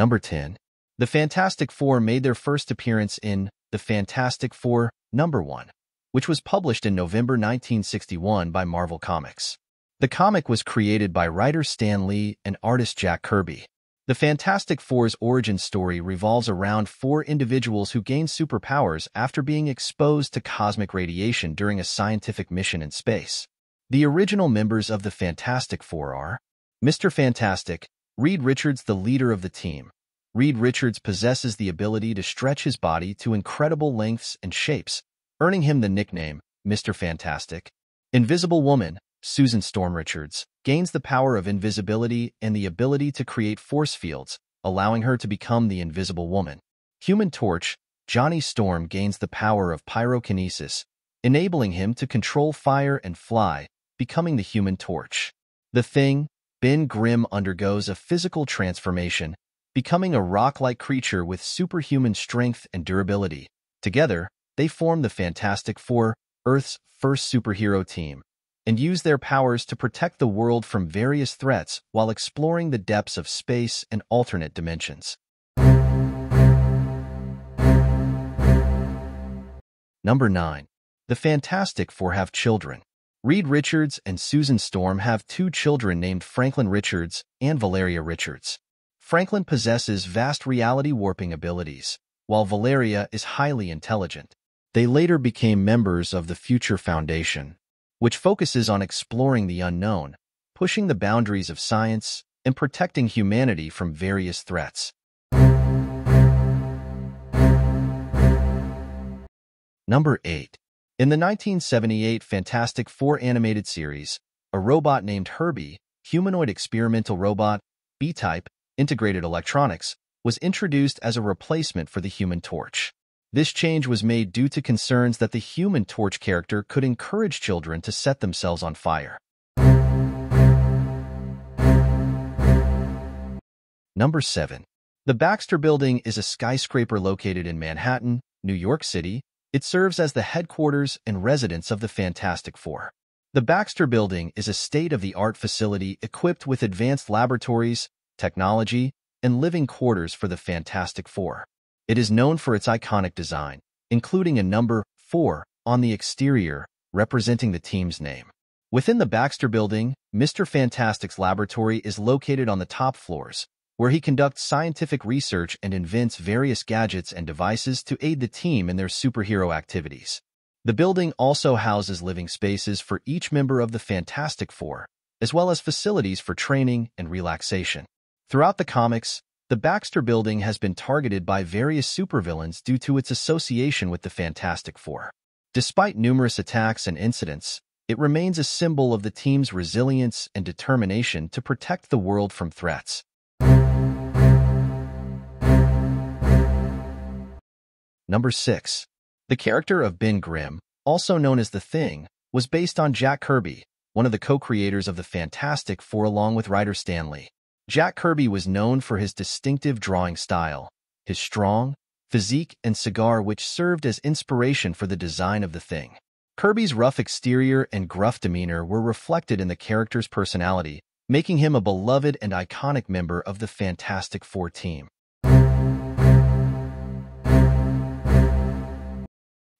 Number 10. The Fantastic Four made their first appearance in The Fantastic Four Number 1, which was published in November 1961 by Marvel Comics. The comic was created by writer Stan Lee and artist Jack Kirby. The Fantastic Four's origin story revolves around four individuals who gain superpowers after being exposed to cosmic radiation during a scientific mission in space. The original members of the Fantastic Four are Mr. Fantastic, Reed Richards, the leader of the team. Reed Richards possesses the ability to stretch his body to incredible lengths and shapes, earning him the nickname Mr. Fantastic. Invisible Woman, Susan Storm Richards, gains the power of invisibility and the ability to create force fields, allowing her to become the Invisible Woman. Human Torch, Johnny Storm gains the power of pyrokinesis, enabling him to control fire and fly, becoming the Human Torch. The Thing, Ben Grimm undergoes a physical transformation, becoming a rock-like creature with superhuman strength and durability. Together, they form the Fantastic Four, Earth's first superhero team and use their powers to protect the world from various threats while exploring the depths of space and alternate dimensions. Number 9. The Fantastic Four have children. Reed Richards and Susan Storm have two children named Franklin Richards and Valeria Richards. Franklin possesses vast reality warping abilities, while Valeria is highly intelligent. They later became members of the Future Foundation, which focuses on exploring the unknown, pushing the boundaries of science, and protecting humanity from various threats. Number 8. In the 1978 Fantastic Four animated series, a robot named Herbie, humanoid experimental robot, B-type, integrated electronics, was introduced as a replacement for the Human Torch. This change was made due to concerns that the Human Torch character could encourage children to set themselves on fire. Number 7. The Baxter Building is a skyscraper located in Manhattan, New York City. It serves as the headquarters and residence of the Fantastic Four. The Baxter Building is a state-of-the-art facility equipped with advanced laboratories, technology, and living quarters for the Fantastic Four. It is known for its iconic design, including a number 4 on the exterior representing the team's name. Within the Baxter Building, Mr. Fantastic's laboratory is located on the top floors, where he conducts scientific research and invents various gadgets and devices to aid the team in their superhero activities. The building also houses living spaces for each member of the Fantastic Four, as well as facilities for training and relaxation. Throughout the comics, the Baxter Building has been targeted by various supervillains due to its association with the Fantastic Four. Despite numerous attacks and incidents, it remains a symbol of the team's resilience and determination to protect the world from threats. Number 6. The character of Ben Grimm, also known as The Thing, was based on Jack Kirby, one of the co-creators of the Fantastic Four along with writer Stan Lee. Jack Kirby was known for his distinctive drawing style, his strong, physique and cigar which served as inspiration for the design of the thing. Kirby's rough exterior and gruff demeanor were reflected in the character's personality, making him a beloved and iconic member of the Fantastic Four team.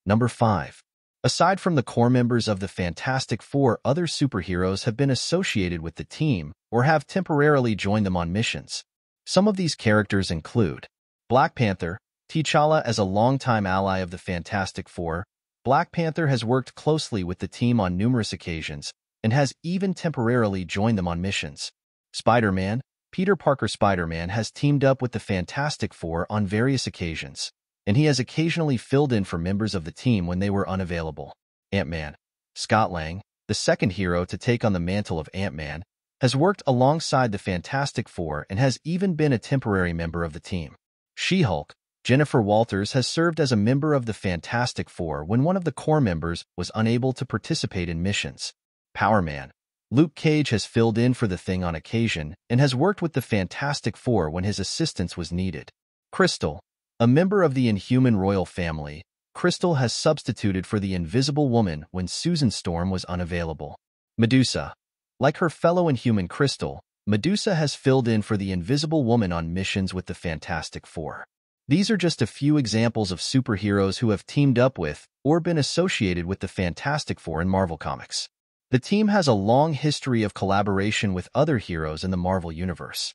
Number 5. Aside from the core members of the Fantastic Four, other superheroes have been associated with the team, or have temporarily joined them on missions. Some of these characters include Black Panther, T'Challa as a longtime ally of the Fantastic Four. Black Panther has worked closely with the team on numerous occasions and has even temporarily joined them on missions. Spider-Man, Peter Parker Spider-Man has teamed up with the Fantastic Four on various occasions, and he has occasionally filled in for members of the team when they were unavailable. Ant-Man, Scott Lang, the second hero to take on the mantle of Ant-Man, has worked alongside the Fantastic Four and has even been a temporary member of the team. She-Hulk, Jennifer Walters has served as a member of the Fantastic Four when one of the core members was unable to participate in missions. Power Man, Luke Cage has filled in for the Thing on occasion and has worked with the Fantastic Four when his assistance was needed. Crystal, a member of the Inhuman royal family, Crystal has substituted for the Invisible Woman when Susan Storm was unavailable. Medusa, like her fellow Inhuman Crystal, Medusa has filled in for the Invisible Woman on missions with the Fantastic Four. These are just a few examples of superheroes who have teamed up with or been associated with the Fantastic Four in Marvel Comics. The team has a long history of collaboration with other heroes in the Marvel Universe.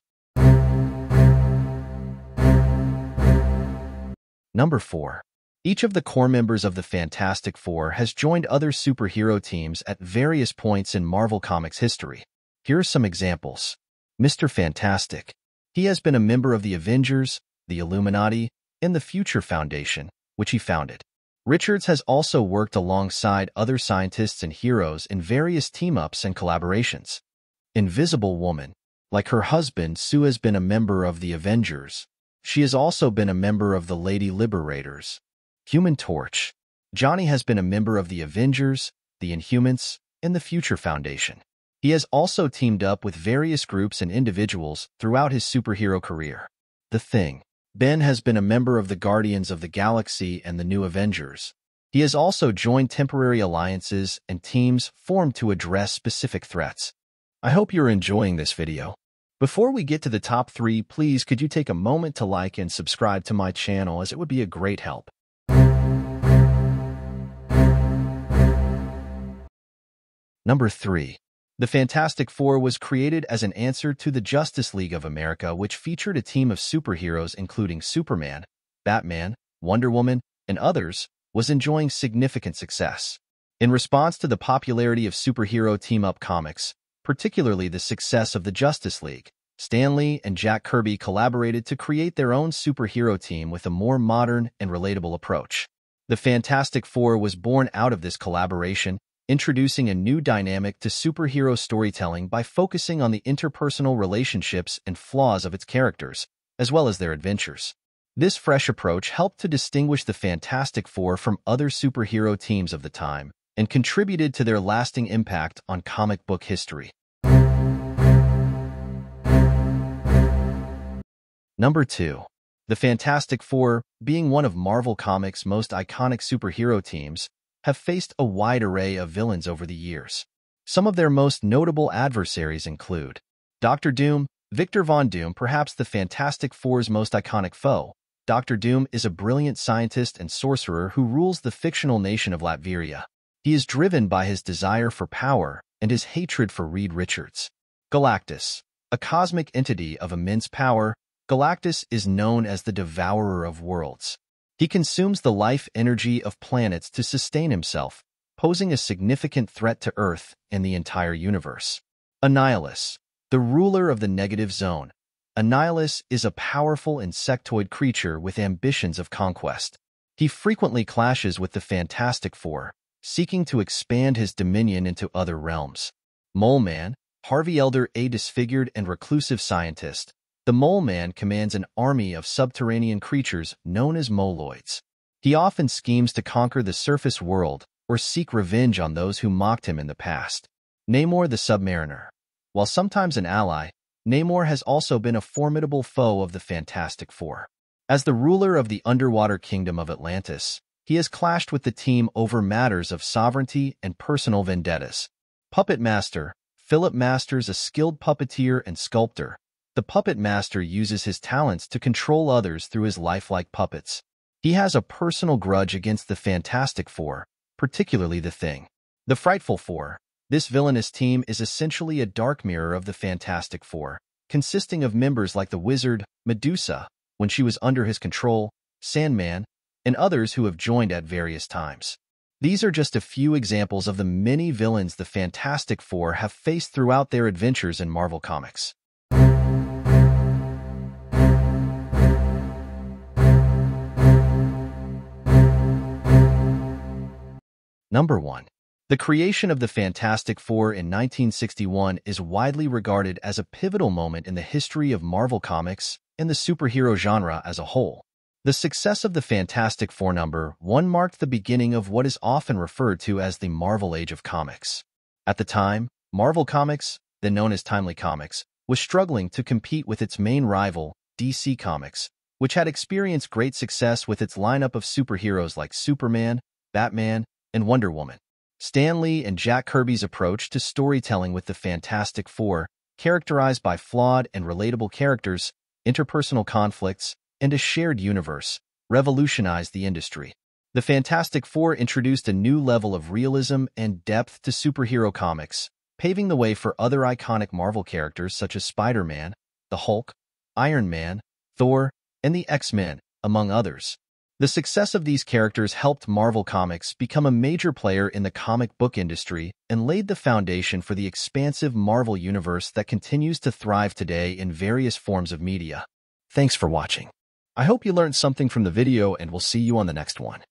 Number 4. Each of the core members of the Fantastic Four has joined other superhero teams at various points in Marvel Comics history. Here are some examples. Mr. Fantastic. He has been a member of the Avengers, the Illuminati, and the Future Foundation, which he founded. Richards has also worked alongside other scientists and heroes in various team-ups and collaborations. Invisible Woman. Like her husband, Sue has been a member of the Avengers. She has also been a member of the Lady Liberators. Human Torch. Johnny has been a member of the Avengers, the Inhumans, and the Future Foundation. He has also teamed up with various groups and individuals throughout his superhero career. The Thing. Ben has been a member of the Guardians of the Galaxy and the New Avengers. He has also joined temporary alliances and teams formed to address specific threats. I hope you're enjoying this video. Before we get to the top three, please could you take a moment to like and subscribe to my channel as it would be a great help. Number 3. The Fantastic Four was created as an answer to the Justice League of America which featured a team of superheroes including Superman, Batman, Wonder Woman, and others, was enjoying significant success. In response to the popularity of superhero team-up comics, particularly the success of the Justice League, Stan Lee and Jack Kirby collaborated to create their own superhero team with a more modern and relatable approach. The Fantastic Four was born out of this collaboration introducing a new dynamic to superhero storytelling by focusing on the interpersonal relationships and flaws of its characters, as well as their adventures. This fresh approach helped to distinguish the Fantastic Four from other superhero teams of the time and contributed to their lasting impact on comic book history. Number 2. The Fantastic Four, being one of Marvel Comics' most iconic superhero teams, have faced a wide array of villains over the years. Some of their most notable adversaries include Doctor Doom, Victor Von Doom, perhaps the Fantastic Four's most iconic foe. Doctor Doom is a brilliant scientist and sorcerer who rules the fictional nation of Latveria. He is driven by his desire for power and his hatred for Reed Richards. Galactus, a cosmic entity of immense power, Galactus is known as the Devourer of Worlds. He consumes the life energy of planets to sustain himself, posing a significant threat to Earth and the entire universe. Annihilus, the ruler of the negative zone. Annihilus is a powerful insectoid creature with ambitions of conquest. He frequently clashes with the Fantastic Four, seeking to expand his dominion into other realms. Mole Man, Harvey Elder a disfigured and reclusive scientist, the Mole Man commands an army of subterranean creatures known as Moloids. He often schemes to conquer the surface world or seek revenge on those who mocked him in the past. Namor the Submariner. While sometimes an ally, Namor has also been a formidable foe of the Fantastic Four. As the ruler of the underwater kingdom of Atlantis, he has clashed with the team over matters of sovereignty and personal vendettas. Puppet Master, Philip Masters a skilled puppeteer and sculptor, the puppet master uses his talents to control others through his lifelike puppets. He has a personal grudge against the Fantastic Four, particularly the Thing. The Frightful Four. This villainous team is essentially a dark mirror of the Fantastic Four, consisting of members like the Wizard, Medusa, when she was under his control, Sandman, and others who have joined at various times. These are just a few examples of the many villains the Fantastic Four have faced throughout their adventures in Marvel Comics. Number 1. The creation of the Fantastic Four in 1961 is widely regarded as a pivotal moment in the history of Marvel Comics and the superhero genre as a whole. The success of the Fantastic Four number 1 marked the beginning of what is often referred to as the Marvel Age of Comics. At the time, Marvel Comics, then known as Timely Comics, was struggling to compete with its main rival, DC Comics, which had experienced great success with its lineup of superheroes like Superman, Batman, and Wonder Woman. Stan Lee and Jack Kirby's approach to storytelling with the Fantastic Four characterized by flawed and relatable characters, interpersonal conflicts, and a shared universe, revolutionized the industry. The Fantastic Four introduced a new level of realism and depth to superhero comics, paving the way for other iconic Marvel characters such as Spider-Man, the Hulk, Iron Man, Thor, and the X-Men, among others. The success of these characters helped Marvel Comics become a major player in the comic book industry and laid the foundation for the expansive Marvel universe that continues to thrive today in various forms of media. Thanks for watching. I hope you learned something from the video and we'll see you on the next one.